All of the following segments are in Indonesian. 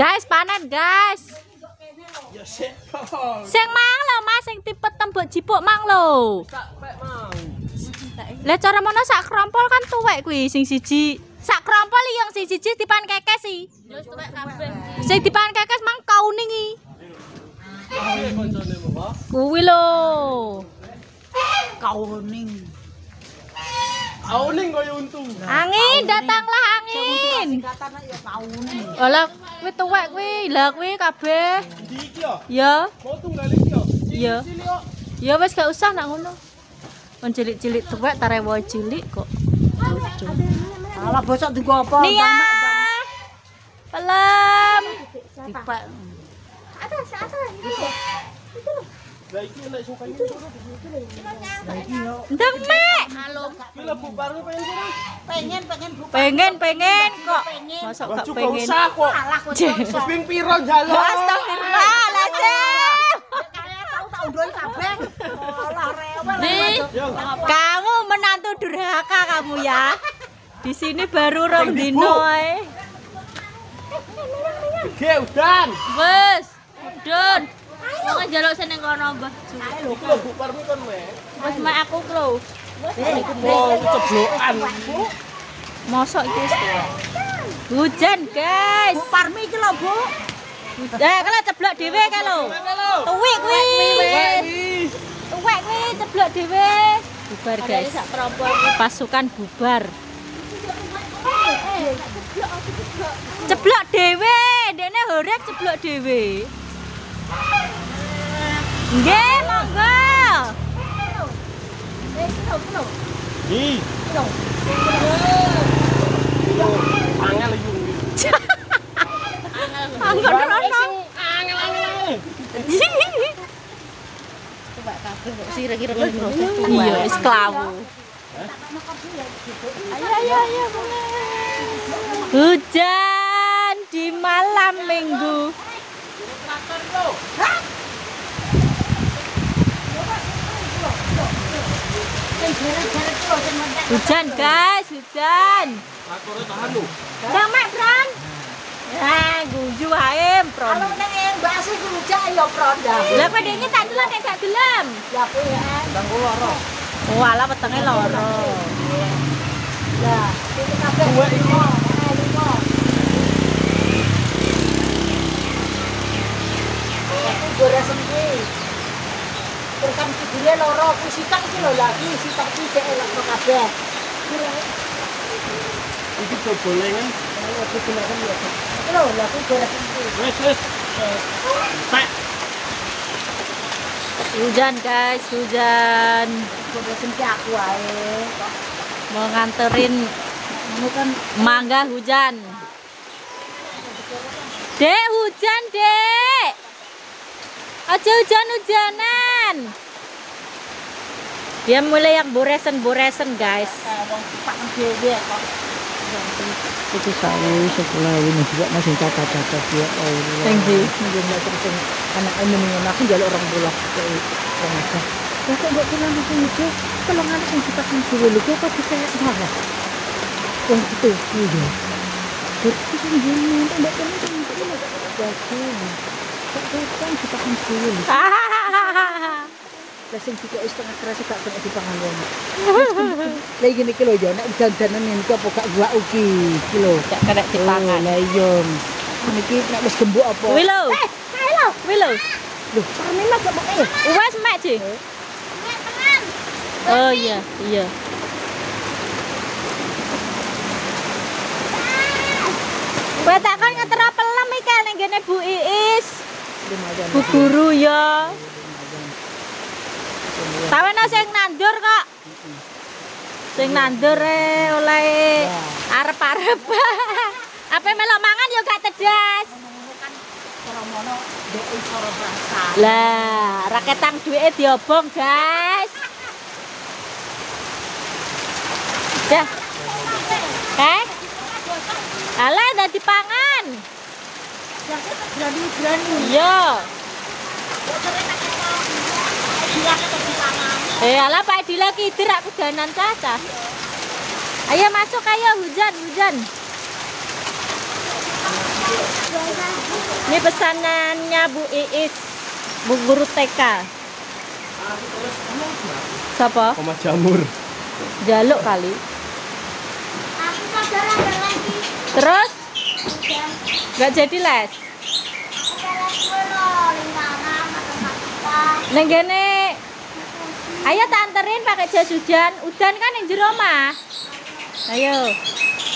Guys, panen guys. Ya. Sing mang lho Mas, sing tipe tembok jipuk mang lho. Mang. Lah cara mono sak krompol kan tuwek kuwi sing siji. Sak krompol iki yang sing siji dipan kekes sih. Wis tuwek kabeh. Sing dipan kekes mang kauning iki. Mau. Kuwi lho. kauning Aku ning koyo untung. Angin, datanglah angin. Alah, kuwi tuwek kuwi. Lah kuwi kabeh. Di iki ya. Ya, Mau tunggal iki ya. Iya. Cilik kok. ya wis gak usah nak ngono. Kon cilik-cilik tuwek tarewo cilik kok. alah bosok digo apa Nia. Pelem. dipek iki nek sing pengen suruh Ndang mek. Pengen pengen pengen Pengen, pengen kok. Masa gak pengen. usah kok. ping piro kabeh Yo. kamu menantu durhaka kamu ya. Di sini baru rong dino ae. Udan. Wes, Dun. Mau njaluk sing ning kono, Mbah. Lho bubarmu kon mek. Wes mek aku klo. Wow, ceblokan. Mosok iki wis. Hujan, guys. bu parmi iki lho bu Eh, kalau ceblok dhewe kae lho. Tuwik kuwi. Tuwek kuwi ceblok dhewe. Bubar, guys. Pasukan bubar. Ceblok dhewe, dene horek ceblok dhewe. Nggih, monggo. Hi. Angel yung. Anggon rono. Angel angel. Iya, wis klawu. Ayo ayo ayo. Hujan di malam Minggu. Hujan guys, hujan. Mek, Pran. Ya, guyu wae, Pron. kalau neng yang basi rujak ya produk Lah pedenya tak delok nek gak gelem. ya kuwi Bang kula ora. Oh, ala wetenge loro. lah kabeh Dua iki. lima eh, lima aku gores iki terus kan kidule loro ku sitak iki lho lagi kabeh Iki lho aku Wes wes. Tak. Hujan guys, hujan. aku ae Mau nganterin kamu kan mangga hujan. Dek, hujan, Dek. Aja hujan-hujanan. Dia mulai yang boresen-boresen, guys. kayak itu saya sekolah ini juga masih cacat-cacat ya Allah. Thank you. mungkin nggak terus anak ini nih aku jalur orang bulak ke orang aja ya kok nggak di sini tuh kalau nggak ada yang kita kan dulu lu kok bisa salah? Yang itu iya. Berarti kan gini tidak pernah kan itu nggak ada bagus kok kan kita kan dulu lah sing juga setengah keras gak kena dipangan wong lagi gini kilo ya nek dandanan ini kok gak gua uki kilo Gak kena dipangan. Oh, lah iya. Niki nek wis gembuk apa? Willow. Willow. Loh, Sarmila gak mau eh. Wes mek, Ci. Oh iya, iya. Kowe takon ngetera pelem iki ning Bu Iis. Bu guru ya. Tawene sing nandur kok. Sing nandur e oleh arep-arep. Apa melok mangan gak tedas. Lah, raketang duwe diobong, guys. Dah. Eh? Alah, dadi pangan. Iya. Eh, alah Pak Edi lagi dirak kudanan caca. Ayo masuk ayo hujan, hujan. Ini pesanannya Bu Iis, Bu Guru TK. Siapa? Koma jamur. Jaluk kali. Terus nggak jadi les. Ada lagi loh, lingkaran matematika. Neng gene. Ayo tak anterin pakai jas hujan. Udan kan yang jero mah. Ayo.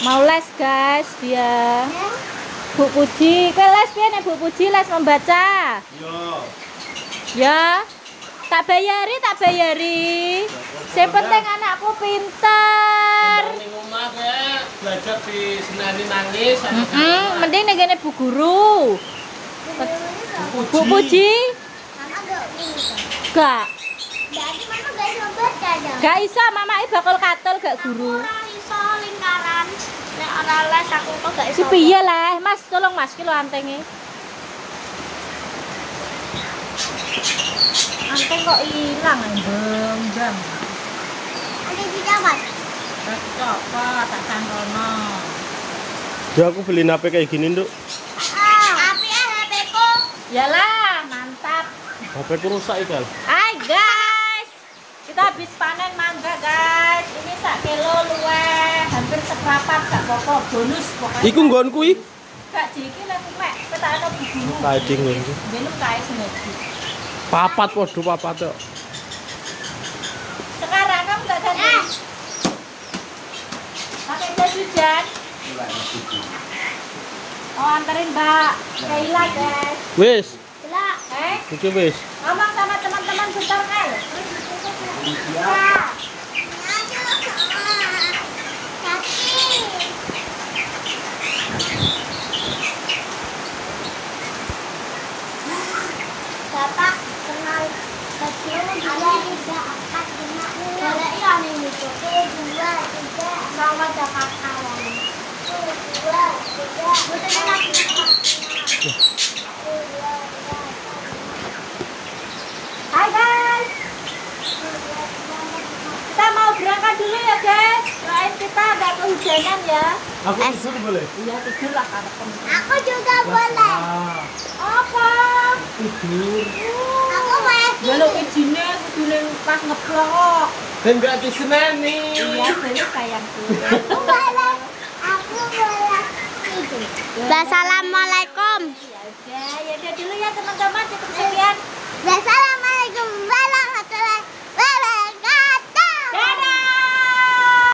Mau les guys dia. Bu Puji, kowe les piye nek Bu Puji les membaca? Yo. Ya. Tak bayari, tak bayari. Yang penting anakku pinter. Ning omah belajar di senani nangis Mm mending gene Bu Guru. Bu Puji? Mama gak bisa. Gak. Iso mama bakal katul gak guru. Orang iso lingkaran. Nek ora les aku kok gak Si iso. piye lah, Mas, tolong Mas ki lho antenge. Anteng kok ilang beng. Ada di kamar. Tak copot, tak cangkono. Ya aku beliin HP kayak gini, Nduk. Ah, api ah HP ku. Yalah, mantap. HP ku rusak ikal. Habis panen mangga guys. Ini sak kilo luweh, hampir seprapat gak apa-apa, bonus pokoknya. Iku nggon kuwi. gak jiki lah mek, buburu. Kancing nggon kuwi. Minum kae semeji. Papat podo papat yo. Sekarang kamu gak ganti. Pakai jas hujan. Oh anterin Mbak Kaila guys. Wis, Eh, iki wis. ngomong sama teman-teman bentar Kal. ya. Kaki. Bapak kenal kecil dia tidak akan kena boleh ya nih satu dua tiga sama Jakarta dua tiga bukannya lagi Hai guys. Kita mau berangkat dulu ya guys. Doain kita agak kehujanan ya. Aku tidur boleh? Iya tidur lah karena aku juga boleh Apa? Tidur. aku boleh Jaluk izinnya kudune pas ngeblok. Dan gak diseneni. Iya, boleh sayangku. aku boleh aku boleh tidur Assalamualaikum Ya udah, ya udah dulu ya teman-teman cukup sekian. Assalamualaikum